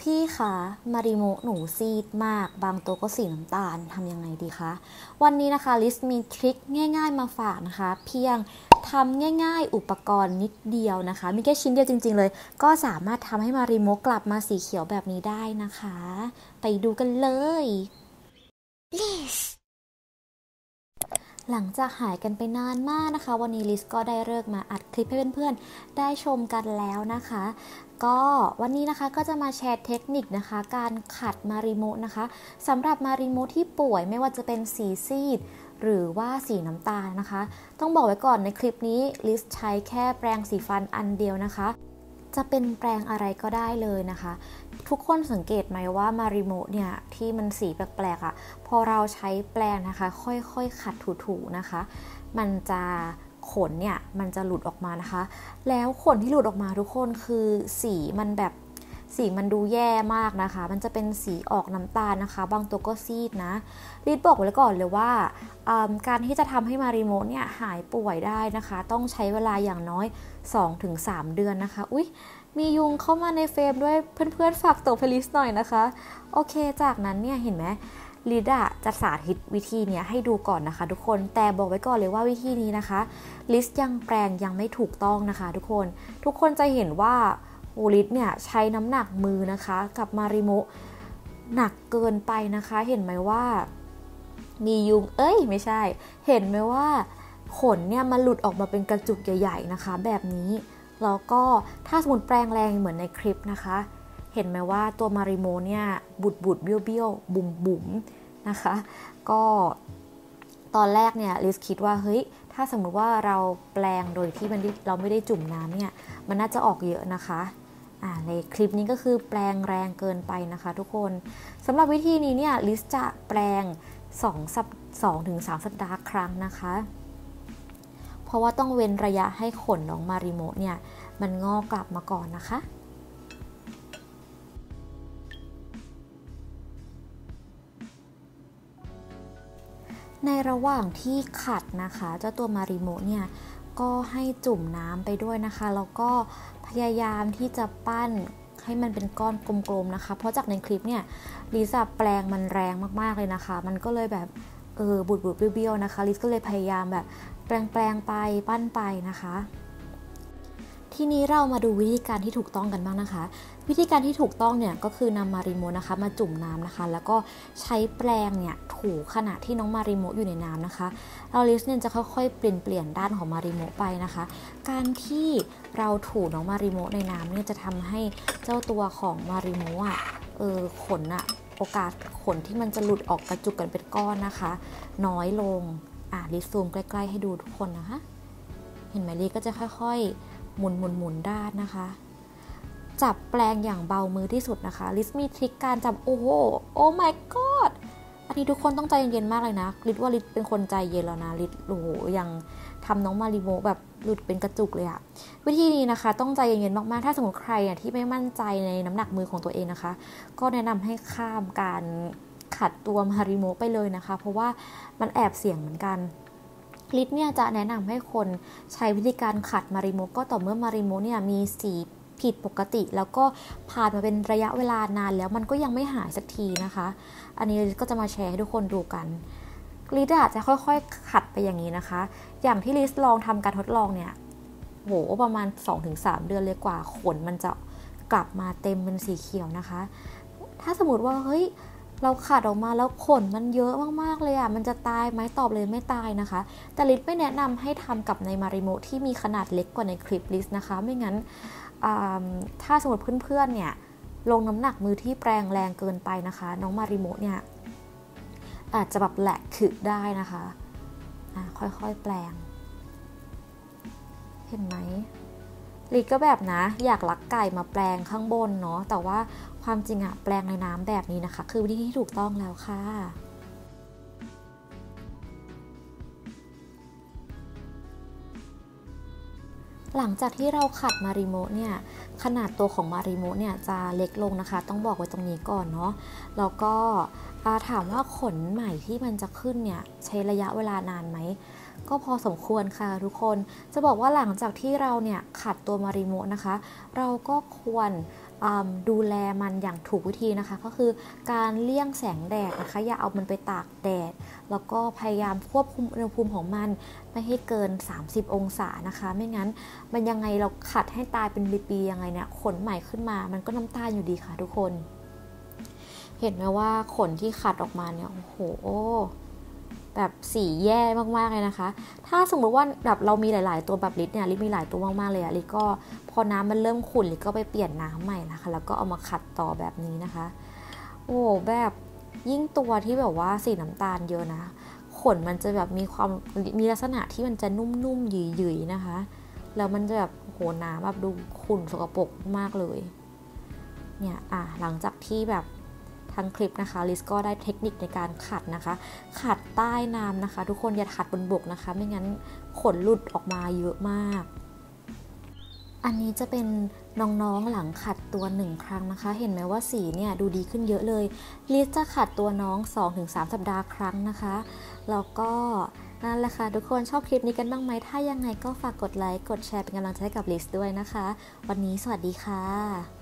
พี่คะมาริโมหนูซีดมาก บางตัวก็สีน้ำตาลทำยังไงดีคะ วันนี้นะคะลิสมีทริคง่ายๆมาฝากนะคะ เพียงทำง่ายๆ อุปกรณ์นิดเดียวนะคะ มีแค่ชิ้นเดียวจริงๆเลย ก็สามารถทำให้มาริโมกลับมาสีเขียวแบบนี้ได้นะคะ ไปดูกันเลย หลังจากหายกันไปนานมากนะคะ วันนี้ลิสก็ได้เลิกมาอัดคลิปให้เพื่อนๆ ได้ชมกันแล้วนะคะ ก็วันนี้นะคะก็จะมาแชร์เทคนิคนะคะ การขัดมาริโมนะคะสำหรับมาริโมที่ป่วยไม่ว่าจะเป็นสีซีด หรือว่าสีน้ำตาลนะคะ ต้องบอกไว้ก่อนในคลิปนี้ลิสใช้แค่แปรงสีฟันอันเดียวนะคะ จะเป็นแปรงอะไรก็ได้เลยนะคะ ทุกคนสังเกตไหมว่ามาริโมเนี่ยที่มันสีแปลกๆอะ่ะพอเราใช้แปรงนะคะ ค่อยๆขัดถูๆนะคะ มันจะขนเนี่ยมันจะหลุดออกมานะคะ แล้วขนที่หลุดออกมาทุกคนคือสีมันแบบ สีมันดูแย่มากนะคะ มันจะเป็นสีออกน้ำตาลนะคะ บางตัวก็ซีดนะรีดบอกไว้ก่อนเลยว่า การที่จะทำให้มาริโมเนี่ยหายป่วยได้นะคะ ต้องใช้เวลาอย่างน้อย 2-3 เดือนนะคะ อุ๊ย มียุงเข้ามาในเฟรมด้วยเพื่อนๆ ฝากตัวเพลิสหน่อยนะคะ โอเค จากนั้นเนี่ยเห็นไหมลิดาจะสาธิตวิธีนี้ให้ดูก่อนนะคะ ทุกคนแต่บอกไว้ก่อนเลยว่าวิธีนี้นะคะ ลิสยังแปลงยังไม่ถูกต้องนะคะ ทุกคนทุกคนจะเห็นว่า โอลิสเนี่ยใช้น้ำหนักมือนะคะ กับมาริโมหนักเกินไปนะคะ เห็นไหมว่า มียุงเอ้ยไม่ใช่ เห็นไหมว่าขนเนี่ยมันหลุดออกมาเป็นกระจุกใหญ่ ๆนะคะ แบบนี้แล้วก็ถ้าสมมติแปลงแรงเหมือนในคลิปนะคะ เห็นไหมว่าตัวมาริโมเนี่ยบุดบุดเบี้ยวเบี้ยวบุ๋มบุ๋มนะคะ ก็ตอนแรกเนี่ยลิสคิดว่าเฮ้ยถ้าสมมติว่าเราแปลงโดยที่มันเราไม่ได้จุ่มน้ำเนี่ยมันน่าจะออกเยอะนะคะ ในคลิปนี้ก็คือแปลงแรงเกินไปนะคะทุกคนสำหรับวิธีนี้เนี่ยลิสจะแปลง2สัป2ถึง3สัปดาห์ครั้งนะคะ เพราะว่าต้องเว้นระยะให้ขนน้องมาริโมเนี่ยมันงอกกลับมาก่อนนะคะในระหว่างที่ขัดนะคะ เจ้าตัวมาริโมเนี่ย ก็ให้จุ่มน้ำไปด้วยนะคะ แล้วก็พยายามที่จะปั้นให้มันเป็นก้อนกลมๆนะคะ เพราะจากในคลิปเนี่ยลิซ่าแปลงมันแรงมากๆเลยนะคะ มันก็เลยแบบเออบุดบุดเบี้ยวๆนะคะลิซก็เลยพยายามแบบแปลงๆไปปั้นไปนะคะ ทีนี้เรามาดูวิธีการที่ถูกต้องกันบ้างนะคะ วิธีการที่ถูกต้องเนี่ยก็คือนำมาริโมนะคะ มาจุ่มน้ำนะคะ แล้วก็ใช้แปรงเนี่ยถูขณะที่น้องมาริโมอยู่ในน้ำนะคะเราลิสเนี่ยจะค่อยๆเปลี่ยนเปลี่ยนด้านของมาริโมไปนะคะ การที่เราถูน้องมาริโมในน้ำเนี่ยจะทำให้เจ้าตัวของมาริโมอะเออขนอะโอกาสขนที่มันจะหลุดออกกระจุกกันเป็นก้อนนะคะ น้อยลงอะลิซูมใกล้ ๆ ให้ดูทุกคนนะคะ เห็นไหมลิก็จะค่อย ๆ หมุนหมุนหมุนด้านนะคะ จับแปลงอย่างเบามือที่สุดนะคะ ลิสมีทริคการจับ โอ้โห โอ้ my god อันนี้ทุกคนต้องใจเย็นๆมากเลยนะ ลิสว่าลิสเป็นคนใจเย็นแล้วนะ ลิสโอ้โหยังทำน้องมาริโมแบบหลุดเป็นกระจุกเลยอะวิธีนี้นะคะ ต้องใจเย็นๆมากๆ ถ้าสมมติใครที่ไม่มั่นใจในน้ำหนักมือของตัวเองนะคะ ก็แนะนำให้ข้ามการขัดตัวมาริโมไปเลยนะคะ เพราะว่ามันแอบเสี่ยงเหมือนกัน ลิศเนี่ยจะแนะนำให้คนใช้วิธีการขัดมาริโมก็ต่อเมื่อมาริโมเนี่ยมีสีผิดปกติ แล้วก็ผ่านมาเป็นระยะเวลานานแล้วมันก็ยังไม่หายสักทีนะคะ อันนี้ลิศก็จะมาแชร์ให้ทุกคนดูกันลิศอาจจะค่อยๆ ขัดไปอย่างนี้นะคะ อย่างที่ลิศลองทำการทดลองเนี่ยโหประมาณ 2-3 เดือนเลยกว่าขนมันจะกลับมาเต็มเป็นสีเขียวนะคะ ถ้าสมมติว่าเฮ้ย เราขาดออกมาแล้วขนมันเยอะมากๆเลยอะ มันจะตายไหมตอบเลยไม่ตายนะคะ แต่ลิศไม่แนะนำให้ทำกับในมาริโมที่มีขนาดเล็กกว่าในคลิปลิสนะคะ ไม่งั้นถ้าสมมติเพื่อนๆเนี่ยลงน้ำหนักมือที่แปรงแรงเกินไปนะคะ น้องมาริโมเนี่ยอาจจะแบบแหลกขึกได้นะคะะค่อยๆแปลง เห็นไหม ลิก็แบบนะ อยากลักไก่มาแปลงข้างบนเนาะแต่ว่าความจริงอะแปลงในน้ำแบบนี้นะคะ คือวิธีที่ถูกต้องแล้วค่ะหลังจากที่เราขัดมาริโมเนี่ยขนาดตัวของมาริโมเนี่ยจะเล็กลงนะคะ ต้องบอกไว้ตรงนี้ก่อนเนาะแล้วก็ถามว่าขนใหม่ที่มันจะขึ้นเนี่ยใช้ระยะเวลานานไหม ก็พอสมควรค่ะทุกคน จะบอกว่าหลังจากที่เราเนี่ยขัดตัวมาริโมนะคะ เราก็ควรดูแลมันอย่างถูกวิธีนะคะ ก็คือการเลี่ยงแสงแดดนะคะ อย่าเอามันไปตากแดด แล้วก็พยายามควบคุมอุณหภูมิของมัน ไม่ให้เกิน 30 องศานะคะ ไม่งั้นมันยังไงเราขัดให้ตายเป็นปีๆยังไงเนี่ยขนใหม่ขึ้นมา มันก็น้ำตาลอยู่ดีค่ะทุกคน เห็นไหมว่าขนที่ขัดออกมาเนี่ยโอ้โห แบบสีแย่มากๆเลยนะคะ ถ้าสมมติว่าแบบเรามีหลาย ๆ ตัวแบบลิตเนี่ยลิตมีหลายตัวมากๆเลยอะลิตก็พอน้ำมันเริ่มขุ่นลิตก็ไปเปลี่ยนน้ำใหม่นะคะ แล้วก็เอามาขัดต่อแบบนี้นะคะ โอ้แบบยิ่งตัวที่แบบว่าสีน้ำตาลเยอะนะขนมันจะแบบมีความมีลักษณะที่มันจะนุ่มๆหยืยๆนะคะ แล้วมันจะแบบโหน้ำแบบดูขุ่นสกปรกมากเลย เนี่ยอะหลังจากที่แบบ ทั้งคลิปนะคะลิสก็ได้เทคนิคในการขัดนะคะ ขัดใต้น้ำนะคะ ทุกคนอย่าขัดบนบกนะคะ ไม่งั้นขนหลุดออกมาเยอะมาก อันนี้จะเป็นน้องๆหลังขัดตัวหนึ่งครั้งนะคะ เห็นไหมว่าสีเนี่ยดูดีขึ้นเยอะเลยลิสจะขัดตัวน้อง 2-3 สัปดาห์ครั้งนะคะแล้วก็นั่นแหละค่ะ ทุกคนชอบคลิปนี้กันบ้างไหม ถ้ายังไงก็ฝากกดไลค์ กดแชร์เป็นกำลังใจให้กับลิสด้วยนะคะ วันนี้สวัสดีค่ะ